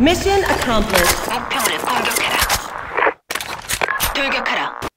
Mission accomplished. 목표물을 공격하라. 돌격하라.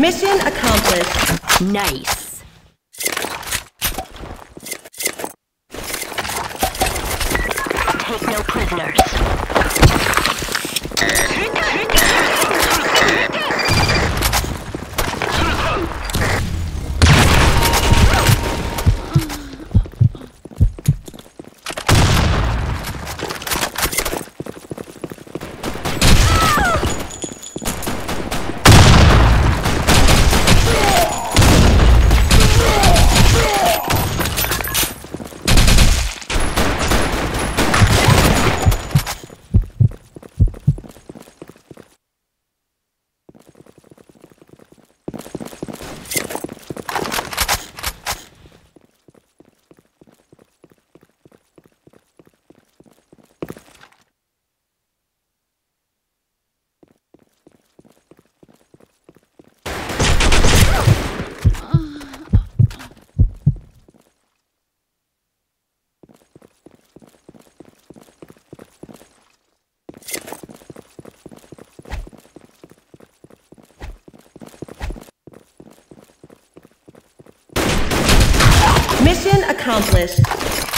Mission accomplished. Nice. Take no prisoners. Mission accomplished.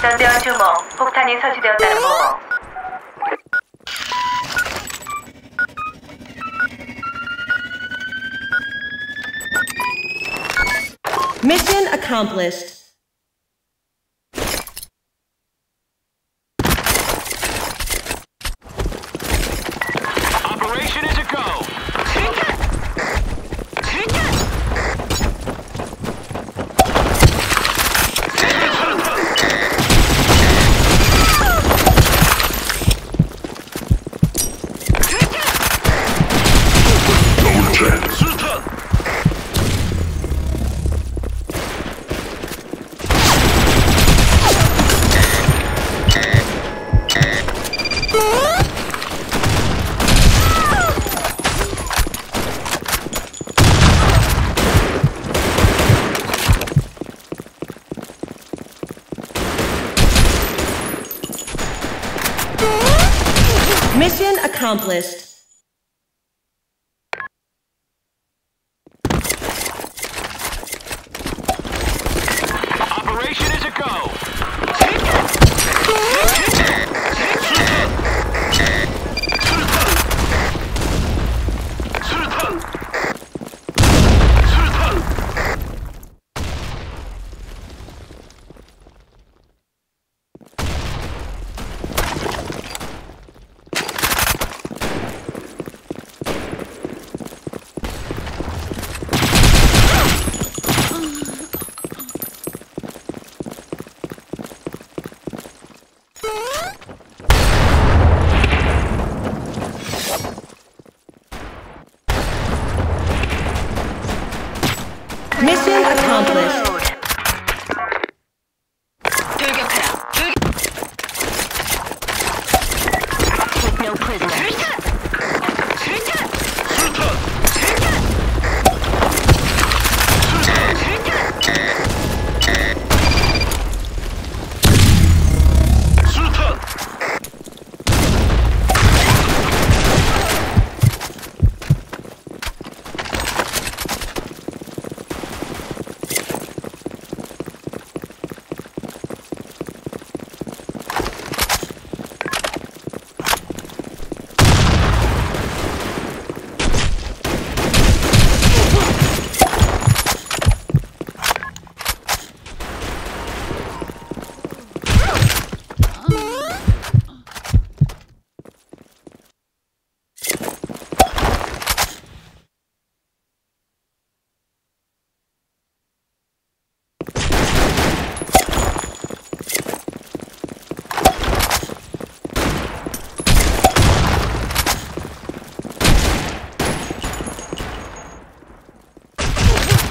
전대원 주모, 폭탄이 설치되었다는 보고. Mission accomplished. Accomplished. Mission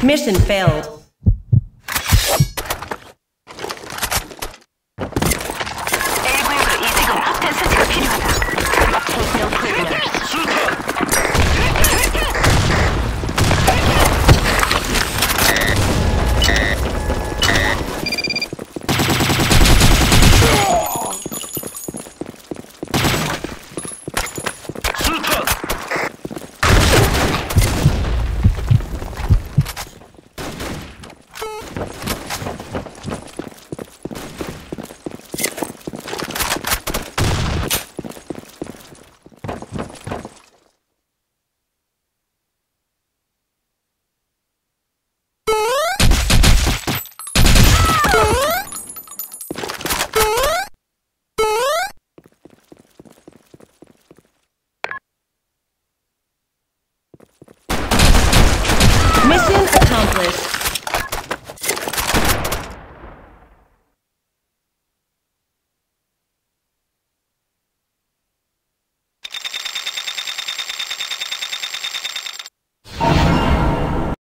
Mission failed.